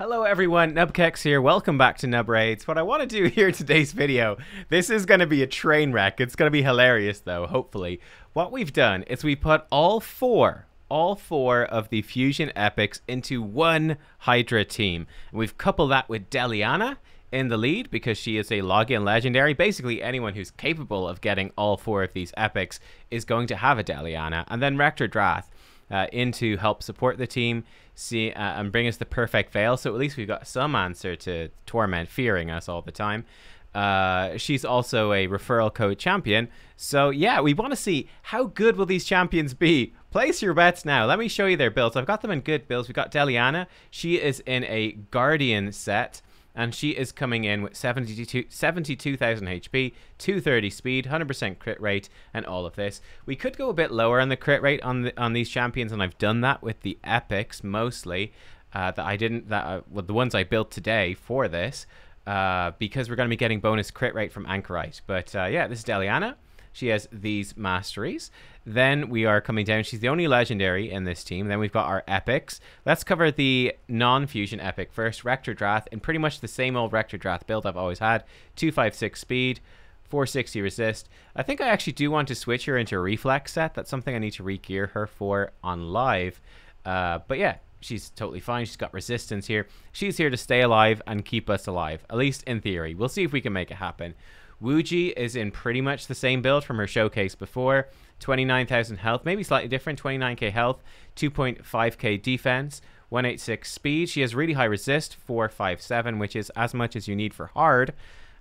Hello everyone, Nubkeks here. Welcome back to Nub Raids. What I want to do here today's video, this is going to be a train wreck. It's going to be hilarious though, hopefully. What we've done is we put all four, all four of the Fusion Epics into one Hydra team. And we've coupled that with Deliana in the lead because she is a login legendary. Basically, anyone who's capable of getting all four of these epics is going to have a Deliana. And then Rector Drath uh, in to help support the team see uh, and bring us the perfect veil. So at least we've got some answer to torment fearing us all the time. Uh, she's also a referral code champion. So yeah, we want to see how good will these champions be. Place your bets now. Let me show you their builds. I've got them in good builds. We've got Deliana. She is in a Guardian set and she is coming in with 72,000 72, HP, 230 speed, 100% crit rate, and all of this. We could go a bit lower on the crit rate on the, on these champions, and I've done that with the epics mostly. Uh, that I didn't that uh, well, the ones I built today for this uh, because we're going to be getting bonus crit rate from Anchorite. But uh, yeah, this is Deliana. She has these masteries. Then we are coming down. She's the only legendary in this team. Then we've got our epics. Let's cover the non-fusion epic first. Rector Drath, and pretty much the same old Rector Drath build I've always had. 256 speed, 460 resist. I think I actually do want to switch her into a reflex set. That's something I need to re-gear her for on live. Uh, but yeah, she's totally fine. She's got resistance here. She's here to stay alive and keep us alive, at least in theory. We'll see if we can make it happen. Wuji is in pretty much the same build from her showcase before. 29,000 health, maybe slightly different, 29k health, 2.5k defense, 186 speed. She has really high resist, 457, which is as much as you need for hard.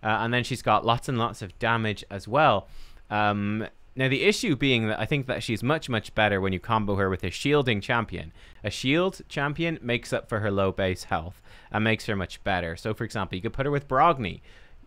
Uh, and then she's got lots and lots of damage as well. Um, now, the issue being that I think that she's much, much better when you combo her with a shielding champion. A shield champion makes up for her low base health and makes her much better. So, for example, you could put her with Brogni,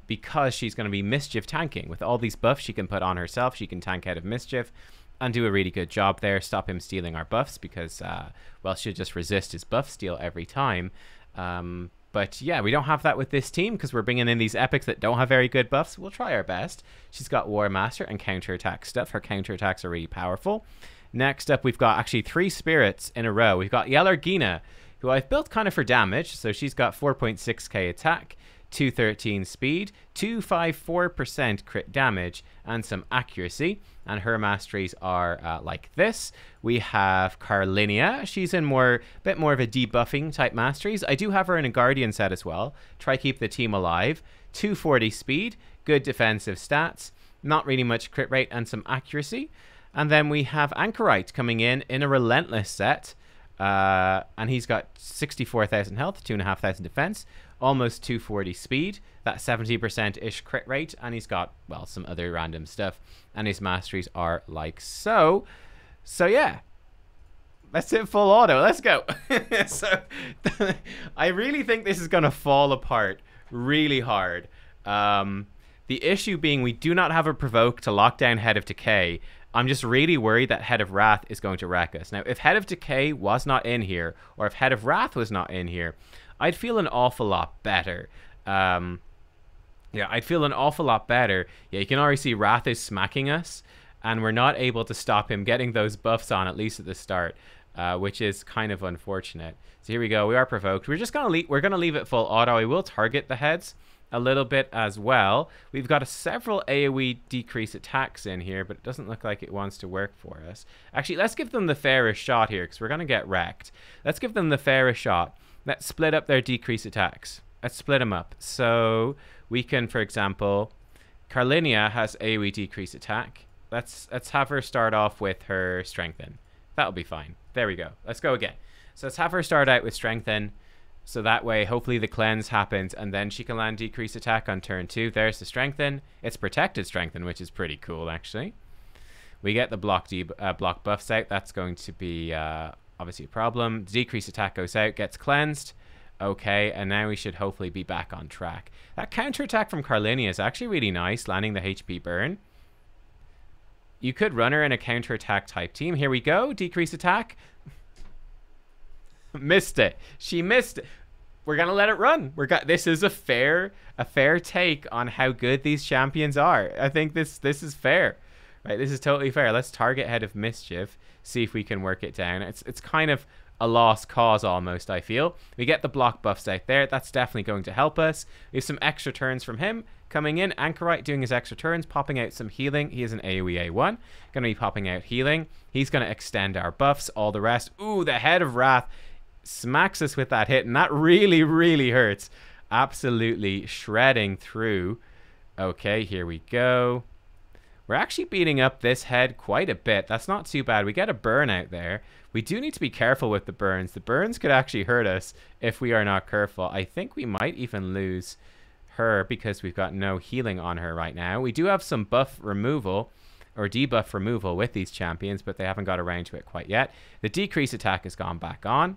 because she's going to be mischief tanking. With all these buffs she can put on herself, she can tank out of mischief and do a really good job there. Stop him stealing our buffs because, uh, well, she'll just resist his buff steal every time. Um, but yeah, we don't have that with this team because we're bringing in these epics that don't have very good buffs. We'll try our best. She's got War Master and counterattack stuff. Her counterattacks are really powerful. Next up, we've got actually three spirits in a row. We've got Yelargina, who I've built kind of for damage. So she's got 4.6k attack. 213 speed, 254% crit damage, and some accuracy. And her masteries are uh, like this. We have Carlinia. She's in more, bit more of a debuffing type masteries. I do have her in a Guardian set as well. Try keep the team alive. 240 speed, good defensive stats, not really much crit rate, and some accuracy. And then we have Anchorite coming in in a Relentless set. Uh, and he's got 64,000 health, 2,500 defense, almost 240 speed, that 70%-ish crit rate, and he's got, well, some other random stuff, and his masteries are like so. So yeah, let's hit full auto. Let's go. so I really think this is going to fall apart really hard. Um, the issue being we do not have a provoke to lock down Head of Decay. I'm just really worried that Head of Wrath is going to wreck us. Now, if Head of Decay was not in here, or if Head of Wrath was not in here, I'd feel an awful lot better. Um, yeah, I'd feel an awful lot better. Yeah, you can already see Wrath is smacking us, and we're not able to stop him getting those buffs on, at least at the start, uh, which is kind of unfortunate. So here we go. We are provoked. We're just gonna leave. We're gonna leave it full auto. I will target the heads a little bit as well. We've got a several AoE decrease attacks in here, but it doesn't look like it wants to work for us. Actually, let's give them the fairest shot here, because we're gonna get wrecked. Let's give them the fairest shot. Let's split up their decrease attacks. Let's split them up. So we can, for example, Carlinia has AoE decrease attack. Let's let's have her start off with her strengthen. That'll be fine. There we go. Let's go again. So let's have her start out with strengthen. So that way, hopefully the cleanse happens, and then she can land decrease attack on turn two. There's the strengthen. It's protected strengthen, which is pretty cool, actually. We get the block, uh, block buffs out. That's going to be uh, obviously a problem. Decrease attack goes out, gets cleansed. Okay, and now we should hopefully be back on track. That counter attack from Carlinia is actually really nice, landing the HP burn. You could run her in a counter attack type team. Here we go. Decrease attack. missed it. She missed it. We're gonna let it run. We're got this is a fair a fair take on how good these champions are. I think this this is fair. Right, this is totally fair. Let's target head of mischief, see if we can work it down. It's it's kind of a lost cause almost, I feel. We get the block buffs out there. That's definitely going to help us. We have some extra turns from him coming in. Anchorite doing his extra turns, popping out some healing. He is an AoE A1. Going to be popping out healing. He's going to extend our buffs, all the rest. Ooh, the Head of Wrath smacks us with that hit, and that really, really hurts. Absolutely shredding through. Okay, here we go. We're actually beating up this head quite a bit. That's not too bad. We get a burn out there. We do need to be careful with the burns. The burns could actually hurt us if we are not careful. I think we might even lose her because we've got no healing on her right now. We do have some buff removal or debuff removal with these champions, but they haven't got around to it quite yet. The decrease attack has gone back on.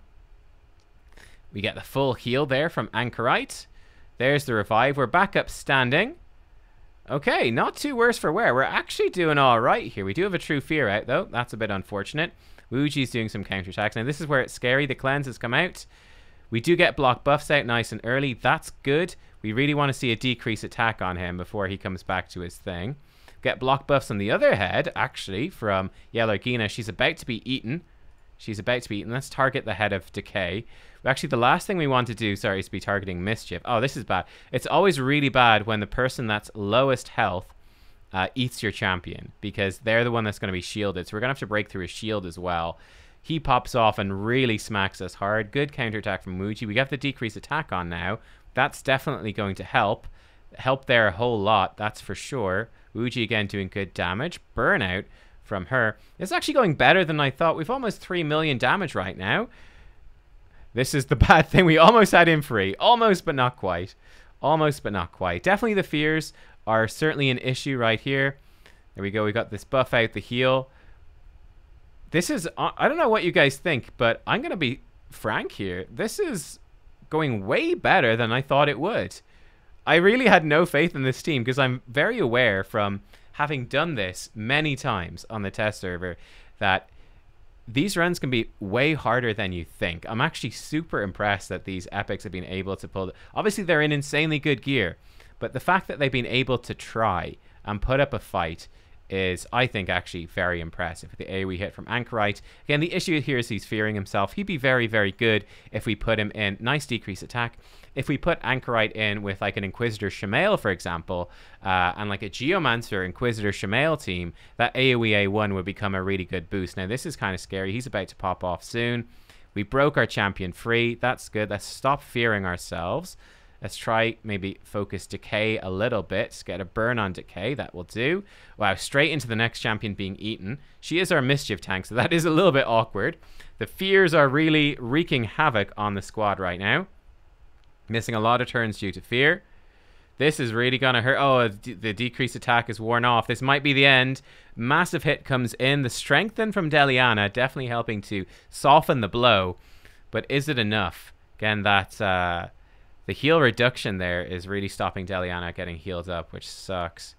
We get the full heal there from Anchorite. There's the revive. We're back up standing. Okay, not too worse for wear. We're actually doing all right here. We do have a true fear out, though. That's a bit unfortunate. Wuji's doing some counterattacks. Now, this is where it's scary. The cleanse has come out. We do get block buffs out nice and early. That's good. We really want to see a decrease attack on him before he comes back to his thing. Get block buffs on the other head, actually, from Yellergina. She's about to be eaten. She's about to be eaten. Let's target the head of Decay. Actually, the last thing we want to do, sorry, is to be targeting Mischief. Oh, this is bad. It's always really bad when the person that's lowest health uh, eats your champion because they're the one that's going to be shielded. So we're going to have to break through his shield as well. He pops off and really smacks us hard. Good counterattack from Wuji. We got the decrease attack on now. That's definitely going to help. Help there a whole lot, that's for sure. Wuji again doing good damage. Burnout from her. It's actually going better than I thought. We've almost 3 million damage right now. This is the bad thing. We almost had him free. Almost, but not quite. Almost, but not quite. Definitely the fears are certainly an issue right here. There we go. We got this buff out, the heal. This is, uh, I don't know what you guys think, but I'm going to be frank here. This is going way better than I thought it would. I really had no faith in this team because I'm very aware from having done this many times on the test server that these runs can be way harder than you think. I'm actually super impressed that these epics have been able to pull. Obviously, they're in insanely good gear, but the fact that they've been able to try and put up a fight is, I think, actually very impressive. The AoE hit from Anchorite. Again, the issue here is he's fearing himself. He'd be very, very good if we put him in. Nice decrease attack. If we put Anchorite in with like an Inquisitor Shamael, for example, uh, and like a Geomancer Inquisitor Shamael team, that AoE A1 would become a really good boost. Now, this is kind of scary. He's about to pop off soon. We broke our champion free. That's good. Let's stop fearing ourselves. Let's try maybe focus Decay a little bit. Get a burn on Decay. That will do. Wow, straight into the next champion being eaten. She is our Mischief tank, so that is a little bit awkward. The fears are really wreaking havoc on the squad right now. Missing a lot of turns due to fear. This is really going to hurt. Oh, the decreased attack is worn off. This might be the end. Massive hit comes in. The strengthen from Deliana definitely helping to soften the blow. But is it enough? Again, that uh, the heal reduction there is really stopping Deliana getting healed up, which sucks.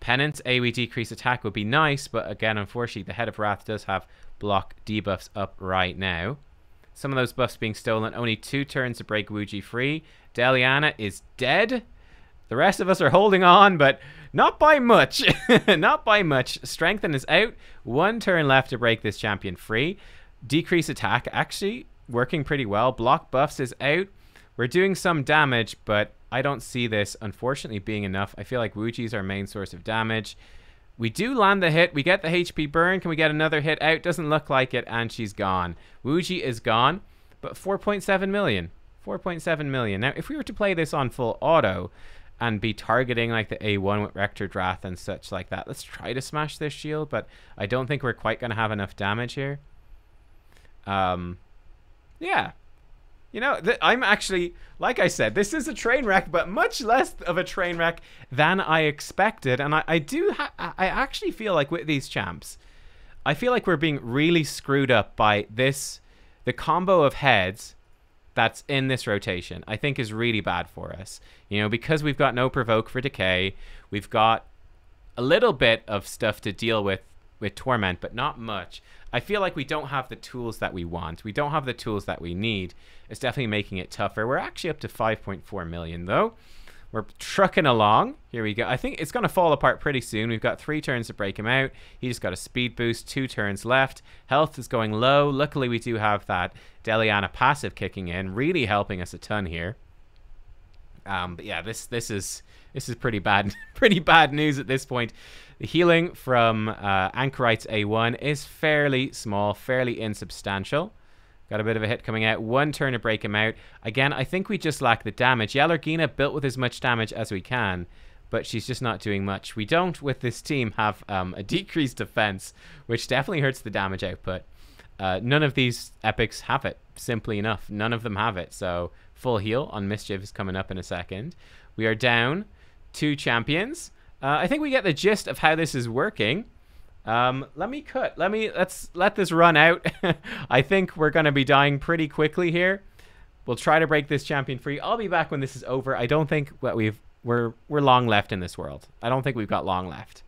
Penance AoE decrease attack would be nice, but again, unfortunately, the Head of Wrath does have block debuffs up right now. Some of those buffs being stolen. Only two turns to break Wuji free. Deliana is dead. The rest of us are holding on, but not by much. not by much. Strengthen is out. One turn left to break this champion free. Decrease attack, actually, working pretty well. Block buffs is out. We're doing some damage, but I don't see this, unfortunately, being enough. I feel like Wuji's our main source of damage. We do land the hit. We get the HP burn. Can we get another hit out? Doesn't look like it, and she's gone. Wuji is gone, but 4.7 million. 4.7 million. Now, if we were to play this on full auto and be targeting like the A1 with Rector Drath and such like that, let's try to smash this shield, but I don't think we're quite going to have enough damage here. Um, yeah, you know, I'm actually, like I said, this is a train wreck, but much less of a train wreck than I expected. And I, I do, I actually feel like with these champs, I feel like we're being really screwed up by this, the combo of heads that's in this rotation, I think is really bad for us. You know, because we've got no provoke for decay, we've got a little bit of stuff to deal with with torment, but not much. I feel like we don't have the tools that we want. We don't have the tools that we need. It's definitely making it tougher. We're actually up to 5.4 million though. We're trucking along. Here we go. I think it's going to fall apart pretty soon. We've got three turns to break him out. He just got a speed boost, two turns left. Health is going low. Luckily, we do have that Deliana passive kicking in, really helping us a ton here. Um, but yeah, this this is this is pretty bad, pretty bad news at this point. The healing from uh, Anchorite's A1 is fairly small, fairly insubstantial. Got a bit of a hit coming out. One turn to break him out. Again, I think we just lack the damage. Yalargina built with as much damage as we can, but she's just not doing much. We don't, with this team, have um, a decreased defense, which definitely hurts the damage output. Uh, none of these epics have it, simply enough. None of them have it. So full heal on Mischief is coming up in a second. We are down two champions. Uh, I think we get the gist of how this is working. Um, let me cut. Let me let's let this run out. I think we're gonna be dying pretty quickly here. We'll try to break this champion free. I'll be back when this is over. I don't think what we've we're we're long left in this world. I don't think we've got long left.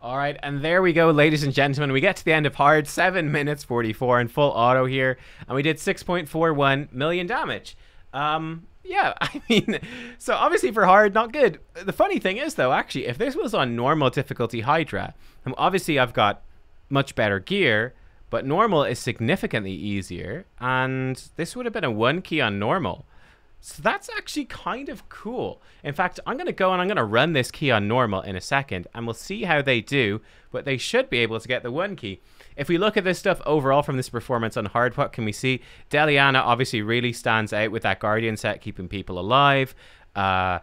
All right, and there we go, ladies and gentlemen. We get to the end of hard, 7 minutes 44 in full auto here, and we did 6.41 million damage. Um, yeah, I mean, so obviously for hard, not good. The funny thing is, though, actually, if this was on normal difficulty Hydra, um, obviously I've got much better gear, but normal is significantly easier, and this would have been a one key on normal. So that's actually kind of cool. In fact, I'm going to go and I'm going to run this key on normal in a second, and we'll see how they do, but they should be able to get the one key. If we look at this stuff overall from this performance on hard, what can we see? Deliana obviously really stands out with that Guardian set, keeping people alive. Uh,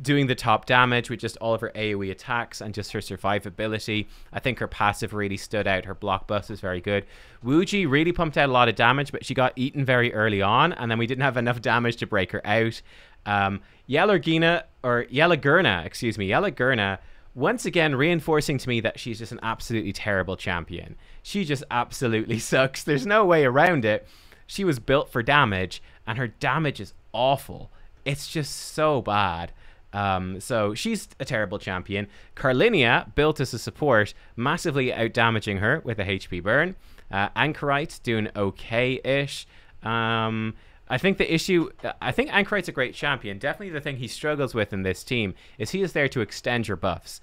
doing the top damage with just all of her AoE attacks and just her survivability. I think her passive really stood out. Her block bust is very good. Wuji really pumped out a lot of damage, but she got eaten very early on, and then we didn't have enough damage to break her out. Um, Yellergina, or Yelagurna, excuse me, Yelagurna, once again reinforcing to me that she's just an absolutely terrible champion. She just absolutely sucks. There's no way around it. She was built for damage, and her damage is awful. It's just so bad. Um, so she's a terrible champion. Carlinia, built as a support, massively outdamaging her with a HP burn. Uh, Anchorite doing okay-ish. Um, I think the issue, I think Anchorite's a great champion. Definitely the thing he struggles with in this team is he is there to extend your buffs.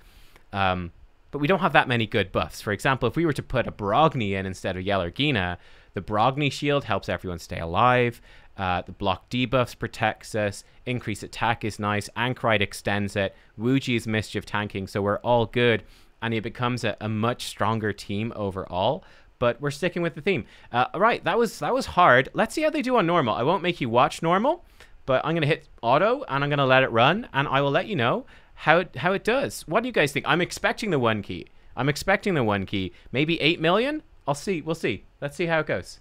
Um, but we don't have that many good buffs. For example, if we were to put a Brogni in instead of Yellergina, the Brogni shield helps everyone stay alive. Uh, the block debuffs protects us. Increase attack is nice. Anchorite extends it. Wuji is mischief tanking, so we're all good. And it becomes a, a much stronger team overall. But we're sticking with the theme. Uh, all right, that was that was hard. Let's see how they do on normal. I won't make you watch normal, but I'm gonna hit auto and I'm gonna let it run, and I will let you know how it, how it does. What do you guys think? I'm expecting the one key. I'm expecting the one key. Maybe eight million. I'll see. We'll see. Let's see how it goes.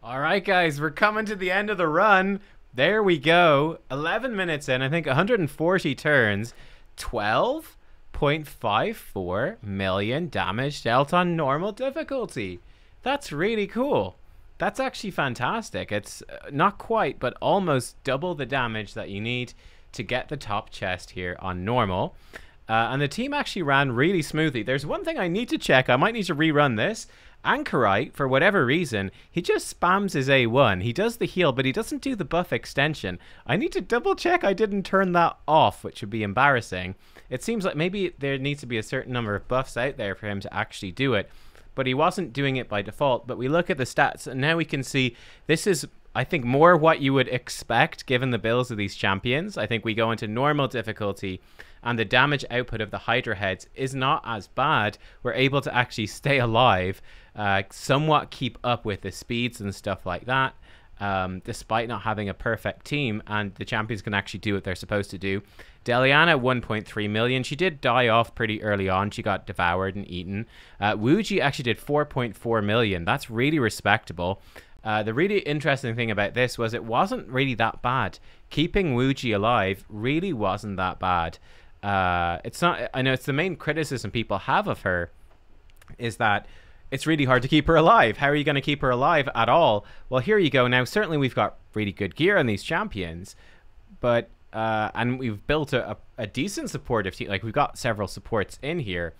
All right, guys, we're coming to the end of the run. There we go. 11 minutes in, I think 140 turns. 12.54 million damage dealt on normal difficulty. That's really cool. That's actually fantastic. It's uh, not quite, but almost double the damage that you need to get the top chest here on normal. Uh, and the team actually ran really smoothly. There's one thing I need to check. I might need to rerun this. Anchorite, for whatever reason, he just spams his A1. He does the heal, but he doesn't do the buff extension. I need to double check I didn't turn that off, which would be embarrassing. It seems like maybe there needs to be a certain number of buffs out there for him to actually do it. But he wasn't doing it by default. But we look at the stats, and now we can see this is I think more what you would expect given the builds of these champions. I think we go into normal difficulty and the damage output of the Hydra heads is not as bad. We're able to actually stay alive, uh, somewhat keep up with the speeds and stuff like that. Um, despite not having a perfect team, and the champions can actually do what they're supposed to do. Deliana, 1.3 million. She did die off pretty early on. She got devoured and eaten. Uh, Wuji actually did 4.4 million. That's really respectable. Uh, the really interesting thing about this was it wasn't really that bad. Keeping Wuji alive really wasn't that bad. Uh, it's not. I know it's the main criticism people have of her is that it's really hard to keep her alive. How are you going to keep her alive at all? Well, here you go. Now, certainly we've got really good gear on these champions, but uh, and we've built a, a, a decent supportive team. Like we've got several supports in here.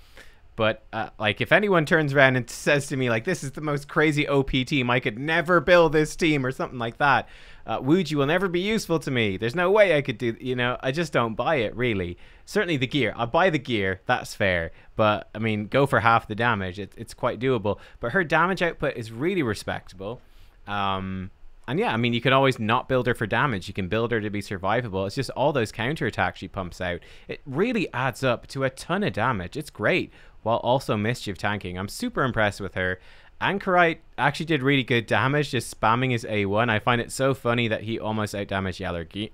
But uh, like, if anyone turns around and says to me like, "This is the most crazy OP team. I could never build this team," or something like that, Uh, Wuji will never be useful to me. There's no way I could do, you know, I just don't buy it really. Certainly the gear. I buy the gear, that's fair. But, I mean, go for half the damage. It, it's quite doable. But her damage output is really respectable. Um, and yeah, I mean, you can always not build her for damage. You can build her to be survivable. It's just all those counter attacks she pumps out. It really adds up to a ton of damage. It's great while also mischief tanking. I'm super impressed with her. Anchorite actually did really good damage just spamming his A1. I find it so funny that he almost outdamaged Yala,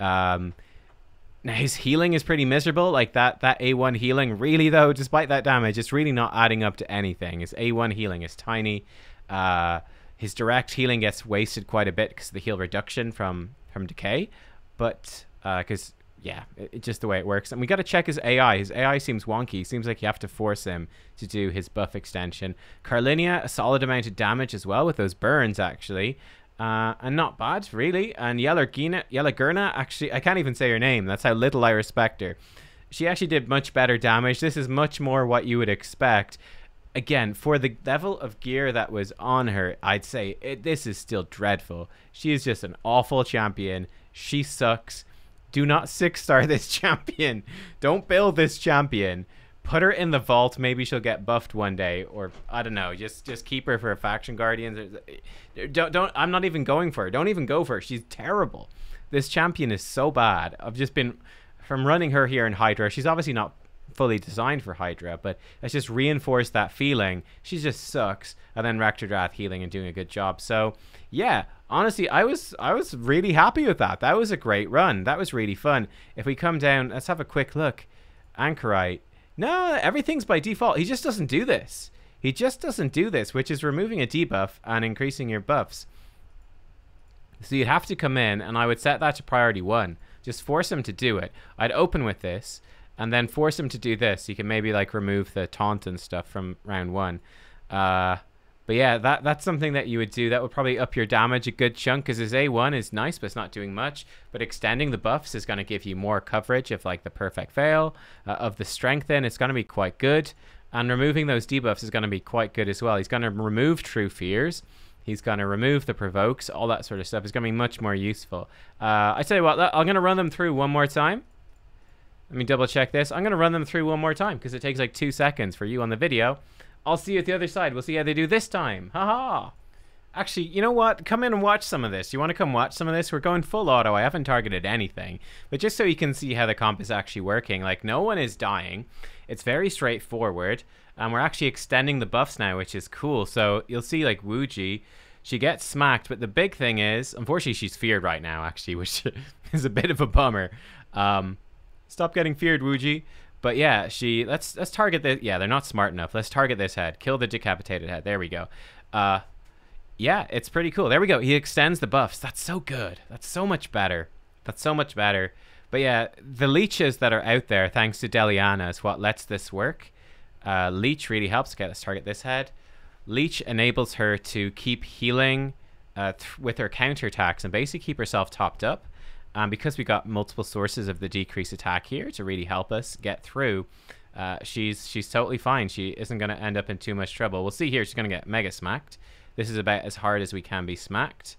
uh, Um, now his healing is pretty miserable. Like that that A1 healing, really though, despite that damage, it's really not adding up to anything. His A1 healing is tiny. Uh, his direct healing gets wasted quite a bit because of the heal reduction from from decay, but because uh, yeah, it, just the way it works. And we got to check his AI. His AI seems wonky. Seems like you have to force him to do his buff extension. Carlinia, a solid amount of damage as well with those burns, actually. Uh, and not bad, really. And Yellergina, Yellergurna, actually, I can't even say her name. That's how little I respect her. She actually did much better damage. This is much more what you would expect. Again, for the level of gear that was on her, I'd say it, this is still dreadful. She is just an awful champion. She sucks. Do not six star this champion. Don't build this champion. Put her in the vault. Maybe she'll get buffed one day, or I don't know. Just just keep her for a faction guardians. Eh, eh, don't don't. I'm not even going for her. Don't even go for her. She's terrible. This champion is so bad. I've just been from running her here in Hydra. She's obviously not fully designed for Hydra, but it's just reinforced that feeling. She just sucks. And then Rector healing and doing a good job. So yeah, honestly, I was I was really happy with that. That was a great run. That was really fun. If we come down, let's have a quick look. Anchorite. No, everything's by default. He just doesn't do this. He just doesn't do this, which is removing a debuff and increasing your buffs. So you'd have to come in, and I would set that to priority one. Just force him to do it. I'd open with this, and then force him to do this. You can maybe like remove the taunt and stuff from round one. Uh, but yeah, that that's something that you would do. That would probably up your damage a good chunk because his A1 is nice, but it's not doing much. But extending the buffs is going to give you more coverage of like the perfect veil, uh, of the strengthen. It's going to be quite good. And removing those debuffs is going to be quite good as well. He's going to remove true fears. He's going to remove the provokes, all that sort of stuff is going to be much more useful. Uh, I tell you what, I'm going to run them through one more time. Let me double check this. I'm going to run them through one more time because it takes like two seconds for you on the video. I'll see you at the other side. We'll see how they do this time. Haha. -ha. Actually, you know what? Come in and watch some of this. You want to come watch some of this? We're going full auto. I haven't targeted anything. But just so you can see how the comp is actually working. Like, no one is dying. It's very straightforward. And we're actually extending the buffs now, which is cool. So you'll see, like, Wuji, she gets smacked. But the big thing is, unfortunately, she's feared right now, actually, which is a bit of a bummer. Um, stop getting feared, Wuji. But yeah, she let's let's target this. Yeah, they're not smart enough. Let's target this head. Kill the decapitated head. There we go. Uh, yeah, it's pretty cool. There we go. He extends the buffs. That's so good. That's so much better. That's so much better. But yeah, the leeches that are out there, thanks to Deliana, is what lets this work. Uh, Leech really helps. Okay, let's target this head. Leech enables her to keep healing uh, with her counterattacks and basically keep herself topped up. Um, because we got multiple sources of the decrease attack here to really help us get through, uh, she's she's totally fine. She isn't going to end up in too much trouble. We'll see here. She's going to get mega smacked. This is about as hard as we can be smacked.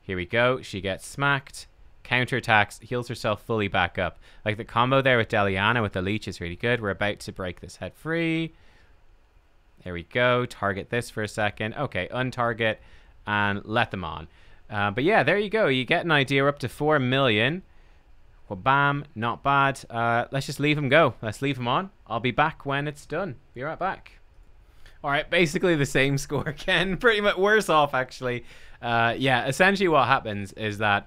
Here we go. She gets smacked. Counterattacks, heals herself fully back up. Like the combo there with Deliana with the leech is really good. We're about to break this head free. There we go. Target this for a second. Okay, untarget and let them on. Uh, but yeah, there you go. You get an idea. Up to 4 million. Well, bam, not bad. Uh, let's just leave him go. Let's leave him on. I'll be back when it's done. Be right back. All right, basically the same score again. Pretty much worse off, actually. Uh, yeah, essentially what happens is that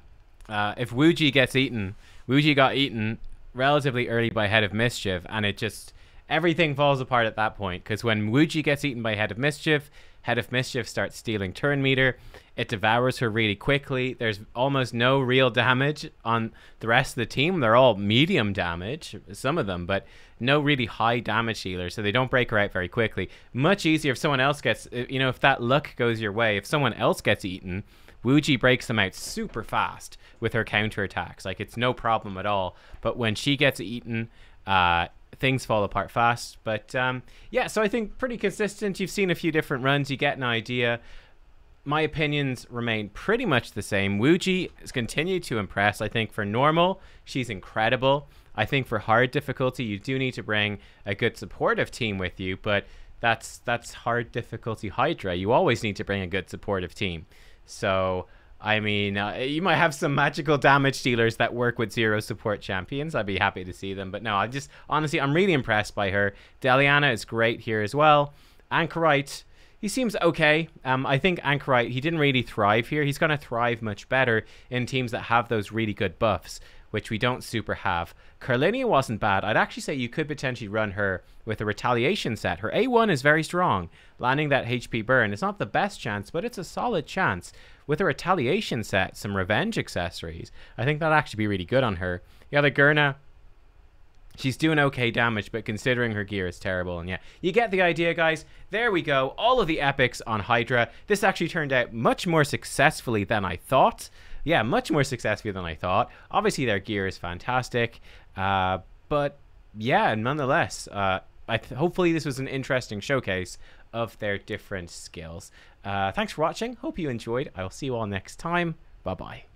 uh, if Wuji gets eaten, Wuji got eaten relatively early by Head of Mischief, and it just everything falls apart at that point. Because when Wuji gets eaten by Head of Mischief, Head of Mischief starts stealing turn meter. It devours her really quickly. There's almost no real damage on the rest of the team. They're all medium damage, some of them, but no really high damage healers, so they don't break her out very quickly. Much easier if someone else gets, you know, if that luck goes your way, if someone else gets eaten, Wuji breaks them out super fast with her counter attacks. Like it's no problem at all. But when she gets eaten, uh, things fall apart fast. But um, yeah, so I think pretty consistent. You've seen a few different runs, you get an idea. my opinions remain pretty much the same. Wuji has continued to impress. I think for normal, she's incredible. I think for hard difficulty, you do need to bring a good supportive team with you, but that's that's hard difficulty Hydra. You always need to bring a good supportive team. So I mean, uh, you might have some magical damage dealers that work with zero support champions. I'd be happy to see them. But no, I just honestly, I'm really impressed by her. Deliana is great here as well. Anchorite, he seems okay. Um, I think Anchorite, he didn't really thrive here. He's going to thrive much better in teams that have those really good buffs which we don't super have. Carlinia wasn't bad. I'd actually say you could potentially run her with a retaliation set. Her A1 is very strong. Landing that HP burn is not the best chance, but it's a solid chance. With a retaliation set, some revenge accessories, I think that'd actually be really good on her. Yeah, the Gurna, She's doing okay damage, but considering her gear is terrible. And yeah, you get the idea, guys. There we go. All of the epics on Hydra. This actually turned out much more successfully than I thought yeah, much more successfully than I thought. Obviously, their gear is fantastic, uh, but yeah, nonetheless, uh, hopefully this was an interesting showcase of their different skills. Uh, thanks for watching. Hope you enjoyed. I will see you all next time. Bye bye.